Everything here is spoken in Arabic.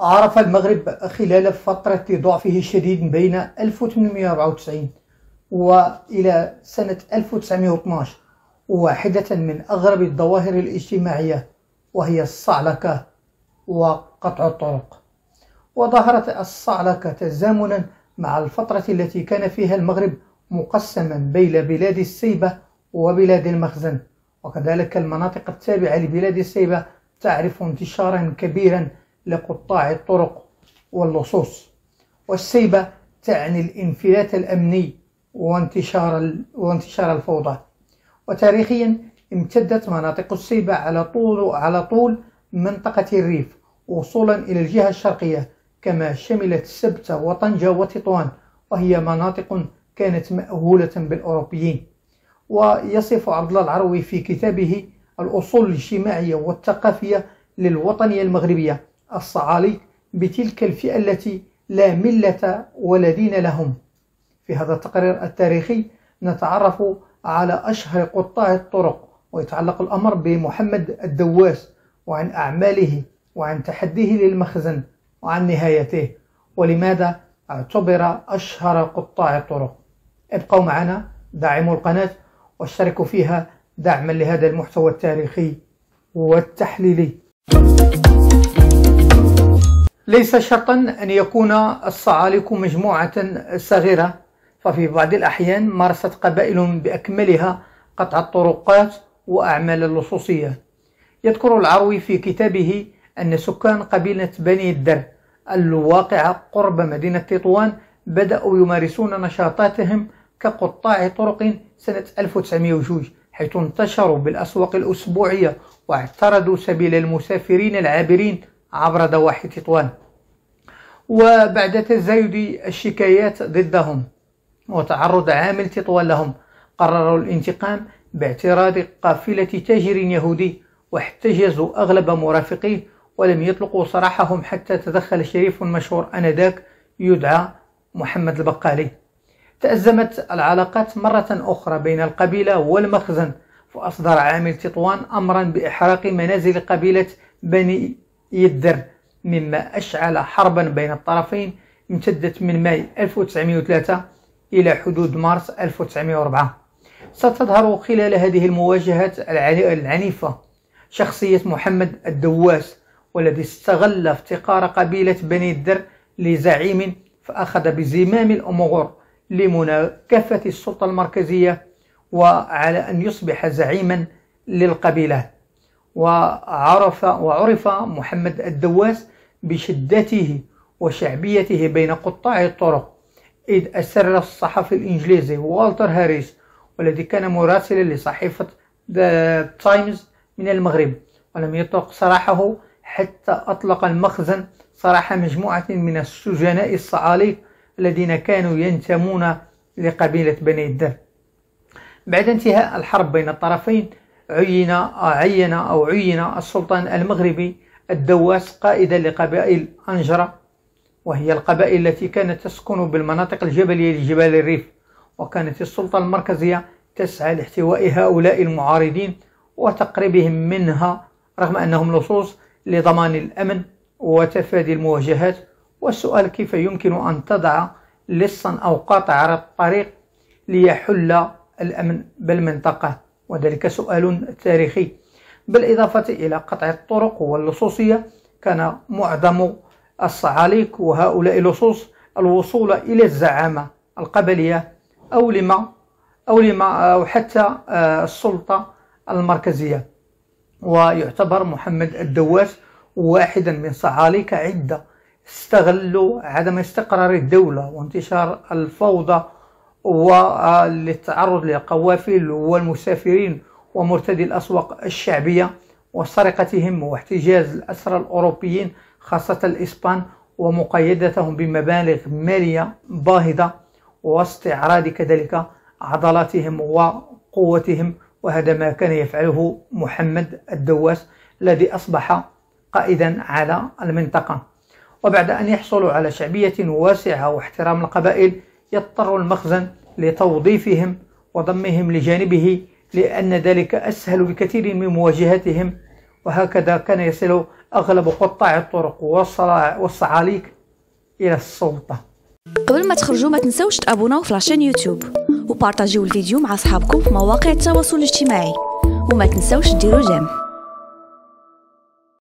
عرف المغرب خلال فترة ضعفه الشديد بين 1894 وإلى سنة 1912 واحدة من أغرب الظواهر الاجتماعية وهي الصعلكة وقطع الطرق. وظهرت الصعلكة تزامنا مع الفترة التي كان فيها المغرب مقسما بين بلاد السيبة وبلاد المخزن. وكذلك المناطق التابعة لبلاد السيبة تعرف انتشارا كبيرا لقطاع الطرق واللصوص والسيبة تعني الانفلات الأمني وانتشار, وانتشار الفوضى. وتاريخيا امتدت مناطق السيبة على طول على طول منطقة الريف وصولا إلى الجهة الشرقية كما شملت سبتة وطنجة وتطوان وهي مناطق كانت مأهولة بالأوروبيين. ويصف عبد الله العروي في كتابه الأصول الاجتماعية والثقافية للوطنية المغربية. الصعالي بتلك الفئة التي لا ملة ولا دين لهم. في هذا التقرير التاريخي نتعرف على أشهر قطاع الطرق ويتعلق الأمر بمحمد الدواس وعن أعماله وعن تحديه للمخزن وعن نهايته ولماذا اعتبر أشهر قطاع الطرق. ابقوا معنا دعموا القناة واشتركوا فيها دعما لهذا المحتوى التاريخي والتحليلي. ليس شرطا أن يكون الصعاليك مجموعة صغيرة ففي بعض الأحيان مارست قبائل بأكملها قطع الطرقات وأعمال اللصوصية. يذكر العروي في كتابه أن سكان قبيلة بني الدر الواقعة قرب مدينة تطوان بدأوا يمارسون نشاطاتهم كقطاع طرق سنة 1902 حيث انتشروا بالأسواق الأسبوعية واعترضوا سبيل المسافرين العابرين عبر ضواحي تطوان. وبعد تزايد الشكايات ضدهم وتعرض عامل تطوان لهم قرروا الانتقام باعتراض قافلة تاجر يهودي واحتجزوا أغلب مرافقيه ولم يطلقوا سراحهم حتى تدخل شريف مشهور أنذاك يدعى محمد البقالي. تأزمت العلاقات مرة أخرى بين القبيلة والمخزن فأصدر عامل تطوان أمرا بإحراق منازل قبيلة بني يدر مما أشعل حربا بين الطرفين امتدت من ماي 1903 إلى حدود مارس 1904 ستظهر خلال هذه المواجهات العنيفة شخصية محمد الدواس والذي استغل افتقار قبيلة بني الدر لزعيم فأخذ بزمام الأمور لمناكفة السلطة المركزية وعلى أن يصبح زعيما للقبيلة. وعرف, وعرف محمد الدواس بشدته وشعبيته بين قطاع الطرق إذ أسر الصحفي الإنجليزي والتر هاريس والذي كان مراسلا لصحيفة The Times من المغرب ولم يطلق سراحه حتى أطلق المخزن سراح مجموعة من السجناء الصعاليك الذين كانوا ينتمون لقبيلة بني الدر. بعد انتهاء الحرب بين الطرفين عين عين أو عين السلطان المغربي الدواس قائدا لقبائل أنجرة وهي القبائل التي كانت تسكن بالمناطق الجبلية لجبال الريف وكانت السلطة المركزية تسعى لاحتواء هؤلاء المعارضين وتقريبهم منها رغم أنهم لصوص لضمان الأمن وتفادي المواجهات والسؤال كيف يمكن أن تضع لصا أو قاطع على الطريق ليحل الأمن بالمنطقة؟ وذلك سؤال تاريخي. بالإضافة إلى قطع الطرق واللصوصية كان معظم الصعاليك وهؤلاء اللصوص الوصول إلى الزعامة القبلية أو لما أو لما أو حتى آه، السلطة المركزية. ويعتبر محمد الدواس واحدا من صعاليك عدة استغلوا عدم استقرار الدولة وانتشار الفوضى وللتعرض للقوافل والمسافرين ومرتدي الأسواق الشعبية وسرقتهم واحتجاز الأسرى الأوروبيين خاصة الإسبان ومقايدتهم بمبالغ مالية باهظة واستعراض كذلك عضلاتهم وقوتهم وهذا ما كان يفعله محمد الدواس الذي أصبح قائدا على المنطقة. وبعد أن يحصلوا على شعبية واسعة واحترام القبائل يضطر المخزن لتوظيفهم وضمهم لجانبه لأن ذلك أسهل بكثير من مواجهتهم. وهكذا كان يصل أغلب قطاع الطرق والصعاليك إلى السلطة. قبل ما تخرجوا ما تنسوش تابوناو في la chaîne YouTube وبارطاجيو الفيديو مع أصحابكم في مواقع التواصل الاجتماعي. وما تنسوش ديروا j'aime.